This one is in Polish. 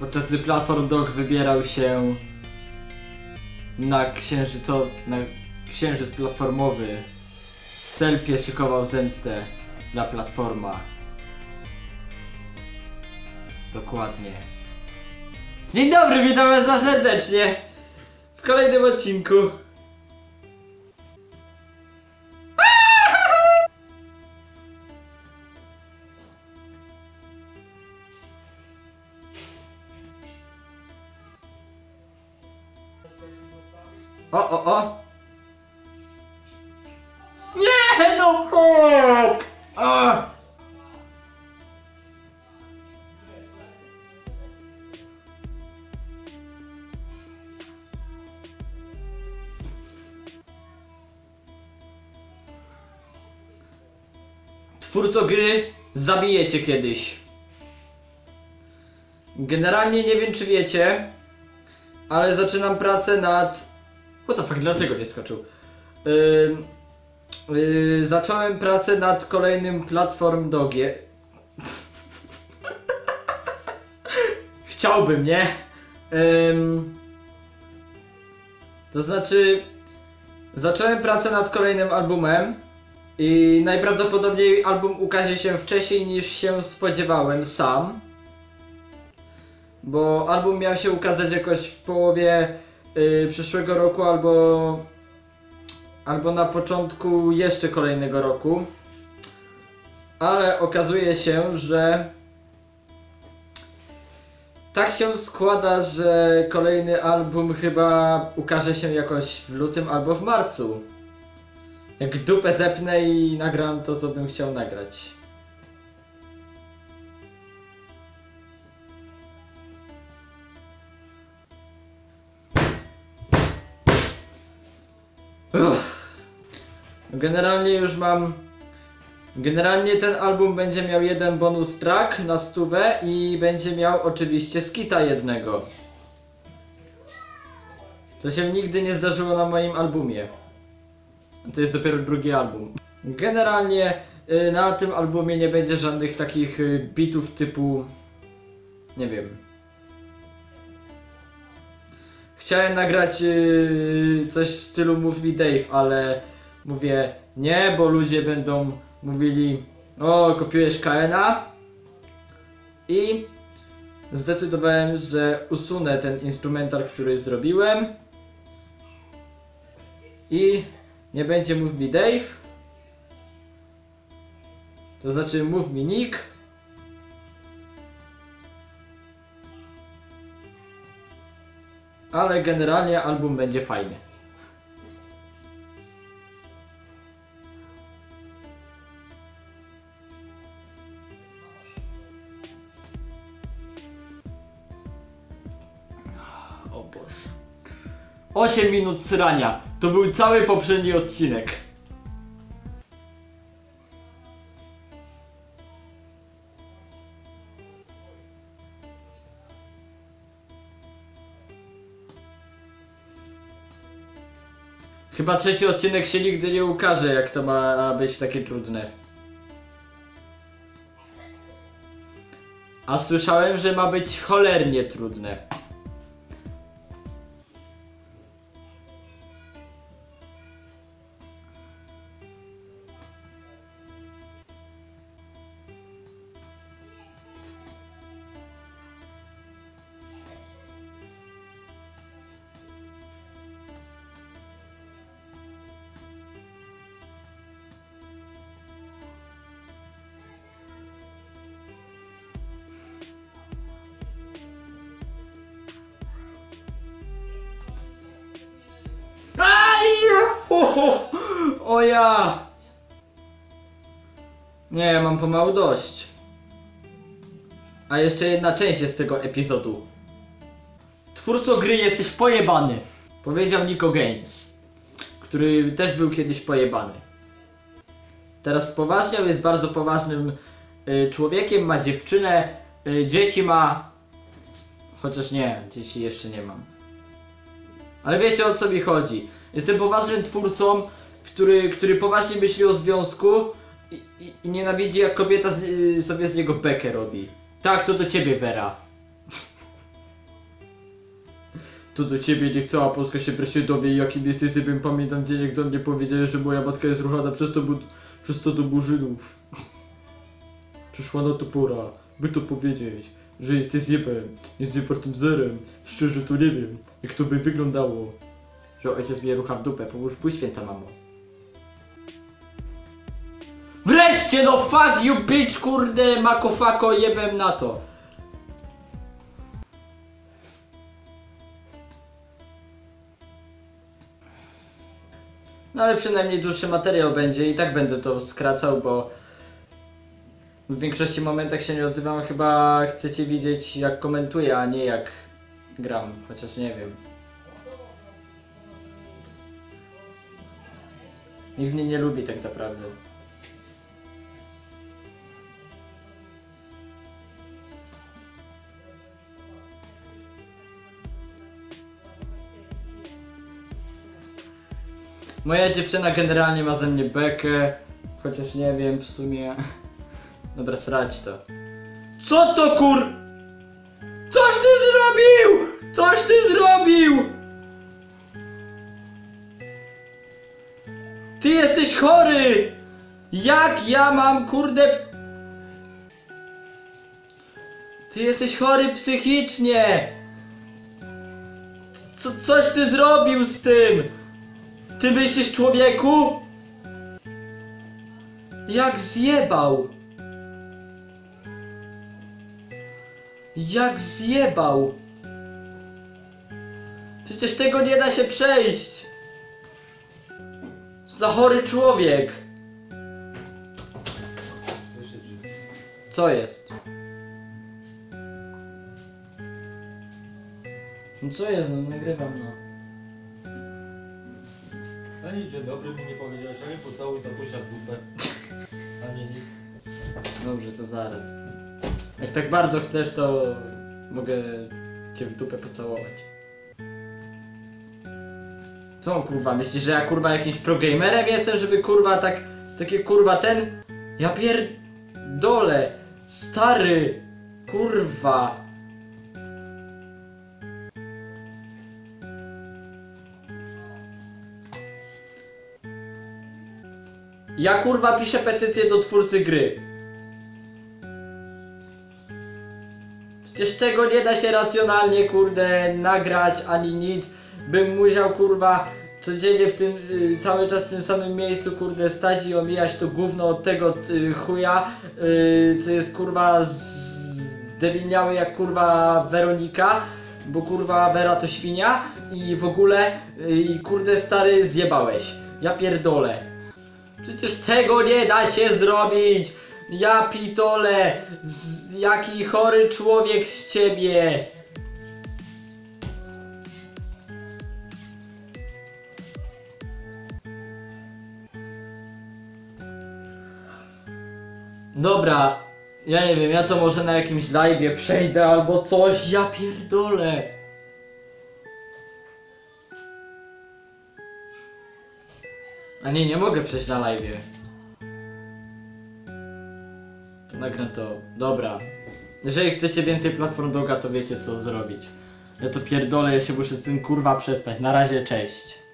podczas gdy Platform Dog wybierał się na księżyco... na księżyc platformowy, Selpie szykował zemstę dla Platforma. Dokładnie. Dzień dobry, witam was serdecznie w kolejnym odcinku. O, o, o! Nie, no fuck! A! Twórco gry, zabijecie kiedyś. Generalnie nie wiem czy wiecie, ale zaczynam pracę nad... What the fuck, dlaczego nie skoczył? Ym, yy, zacząłem pracę nad kolejnym platform dogie. Chciałbym, nie? To znaczy, zacząłem pracę nad kolejnym albumem i najprawdopodobniej album ukaże się wcześniej niż się spodziewałem sam. Bo album miał się ukazać jakoś w połowie y, przyszłego roku albo albo na początku jeszcze kolejnego roku. Ale okazuje się, że tak się składa, że kolejny album chyba ukaże się jakoś w lutym albo w marcu. Jak dupę zepnę i nagram to, co bym chciał nagrać. Generalnie już mam. Generalnie ten album będzie miał jeden bonus track na stówę i będzie miał oczywiście skita jednego. Co się nigdy nie zdarzyło na moim albumie. To jest dopiero drugi album. Generalnie y, na tym albumie nie będzie żadnych takich y, bitów typu. Nie wiem. Chciałem nagrać y, coś w stylu Move Me Dave, ale mówię nie, bo ludzie będą mówili o, kopiujesz KNA i zdecydowałem, że usunę ten instrumental, który zrobiłem. I nie będzie Move Me Dave. To znaczy Move Me Nick ale generalnie album będzie fajny. O Boże. 8 minut srania. To był cały poprzedni odcinek. Chyba trzeci odcinek się nigdy nie ukaże, jak to ma być takie trudne. A słyszałem, że ma być cholernie trudne. O, ja! Nie, mam pomału dość. A jeszcze jedna część jest tego epizodu. Twórco gry jesteś pojebany. Powiedział Nico Games, który też był kiedyś pojebany. Teraz spoważniał, jest bardzo poważnym y, człowiekiem, ma dziewczynę, y, dzieci ma... Chociaż nie, dzieci jeszcze nie mam. Ale wiecie o co mi chodzi. Jestem poważnym twórcą, który, który poważnie myśli o związku i, i, i nienawidzi jak kobieta z, y, sobie z niego bekę robi. Tak, to do ciebie, Vera. To do ciebie niech cała Polska się wreszcie dowie jakim jesteś zjebem. Pamiętam dzień jak do mnie powiedziałeś, że moja maska jest ruchana przez to, przez to do burzynów. Przyszła na to pora, by to powiedzieć, że jesteś zjebem, jest zjepartym zerem. Szczerze to nie wiem, jak to by wyglądało. Że ojciec mnie rucha w dupę, pomóż pójść święta mamo. Wreszcie no fuck you bitch kurde makofako jebem na to. No ale przynajmniej dłuższy materiał będzie i tak będę to skracał, bo w większości momentach się nie odzywam, chyba chcecie widzieć jak komentuję, a nie jak gram, chociaż nie wiem. Nikt mnie nie lubi tak naprawdę. Moja dziewczyna generalnie ma ze mnie bekę, chociaż nie wiem w sumie. Dobra, srać to. Co to kur... Coś ty zrobił! Coś ty zrobił! Ty jesteś chory! Jak ja mam kurde... Ty jesteś chory psychicznie! Co, coś ty zrobił z tym! Ty myślisz człowieku? Jak zjebał! Jak zjebał! Przecież tego nie da się przejść! Za chory człowiek! Co jest? No co jest? No nagrywam no. Ani dzień dobry mi nie powiedziałeś, ani pocałuj tatusia w dupę. Ani nic. Dobrze, to zaraz. Jak tak bardzo chcesz, to mogę cię w dupę pocałować. Co on kurwa, myślisz, że ja kurwa jakimś progamerem jestem, żeby kurwa tak, takie kurwa ten? Ja pierdolę, stary, kurwa. Ja kurwa piszę petycję do twórcy gry. Przecież tego nie da się racjonalnie, kurde, nagrać ani nic. Bym musiał, kurwa, codziennie w tym, y, cały czas w tym samym miejscu, kurde, stać i omijać to gówno od tego y, chuja, y, co jest, kurwa, zdebilniały jak, kurwa, Weronika, bo, kurwa, Wera to świnia i w ogóle, y, i, kurde, stary, zjebałeś. Ja pierdolę. Przecież tego nie da się zrobić! Ja pitole! Z, jaki chory człowiek z ciebie! Dobra, ja nie wiem, ja to może na jakimś live'ie przejdę albo coś, ja pierdolę! A nie, nie mogę przejść na live'ie. To nagram to. Dobra. Jeżeli chcecie więcej platform doga, to wiecie co zrobić. Ja to pierdolę, ja się muszę z tym kurwa przespać. Na razie, cześć.